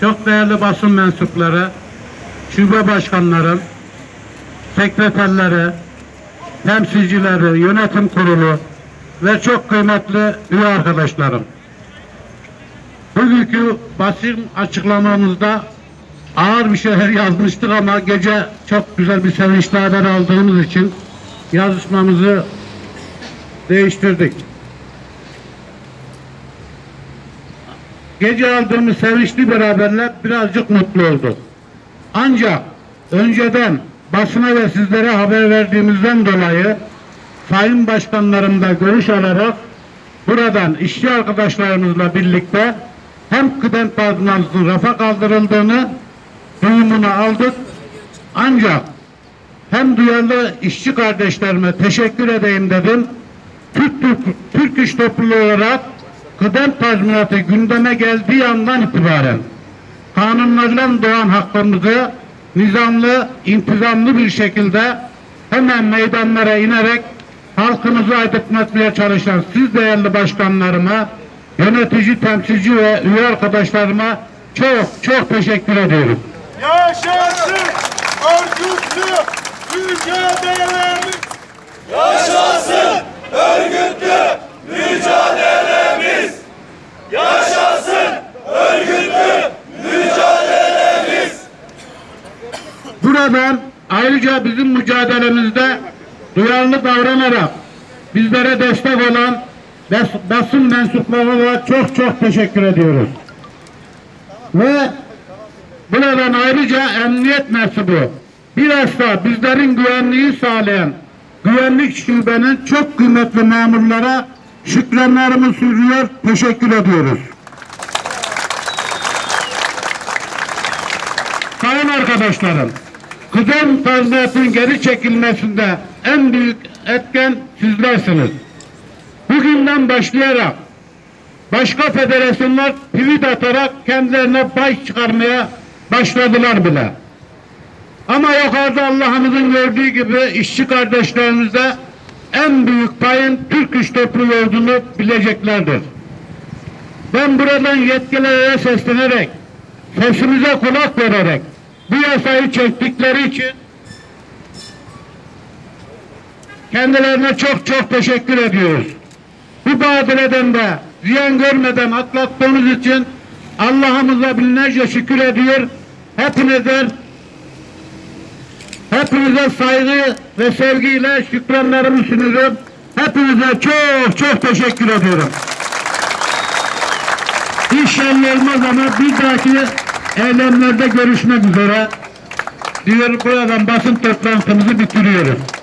çok değerli basın mensupları, şube başkanlarım, sekreterleri, temsilcileri, yönetim kurulu ve çok kıymetli üye arkadaşlarım. Bugünkü basın açıklamamızda ağır bir şeyler yazmıştık ama gece çok güzel bir sevinçli haber aldığımız için yazışmamızı değiştirdik. Gece aldığımız sevinçli bir haberle birazcık mutlu olduk. Ancak önceden basına ve sizlere haber verdiğimizden dolayı sayın başkanlarımda görüş alarak buradan işçi arkadaşlarımızla birlikte hem kıdem tazminatının rafa kaldırıldığını duyumunu aldık. Ancak hem duyarlı işçi kardeşlerime teşekkür edeyim dedim. Türk, Türk, Türk İş Topluluğu olarak kıdem tazminatı gündeme geldiği andan itibaren kanunlarla doğan hakkımızı nizamlı, intizamlı bir şekilde hemen meydanlara inerek halkımızı aydınlatmaya çalışan siz değerli başkanlarıma, yönetici, temsilci ve üye arkadaşlarıma çok çok teşekkür ediyorum. Yaşasın örgütlü mücadelemiz. Yaşasın örgütlü mücadelemiz. Yaşasın örgütlü mücadelemiz. Buradan ayrıca bizim mücadelemizde duyarlı davranarak bizlere destek olan bas- basın mensuplarına çok çok teşekkür ediyoruz. Ve buradan ayrıca emniyet mensubu bilhassa bizlerin güvenliği sağlayan güvenlik şubenin çok kıymetli memurlara şükranlarımı sunuyor, teşekkür ediyoruz. Sayın arkadaşlarım, kıdem tazminatının geri çekilmesinde en büyük etken sizlersiniz. Bugünden başlayarak başka federasyonlar tweet atarak kendilerine pay çıkarmaya başladılar bile. Ama yukarıda Allah'ımızın gördüğü gibi işçi kardeşlerimize en büyük payın Türk İş Topluluğu olduğunu bileceklerdir. Ben buradan yetkililere seslenerek, sesimize kulak vererek bu yasayı çektikleri için kendilerine çok çok teşekkür ediyoruz. Bu badireden de ziyan görmeden atlattığımız için Allah'ımıza binlerce şükür ediyor. Hepinize hepinize saygı ve sevgiyle şükranlarımı sunuyorum. Hepinize çok çok teşekkür ediyorum. İnşallah olmaz ama bir dahaki eylemlerde görüşmek üzere. Diyor buradan basın toplantımızı bitiriyoruz.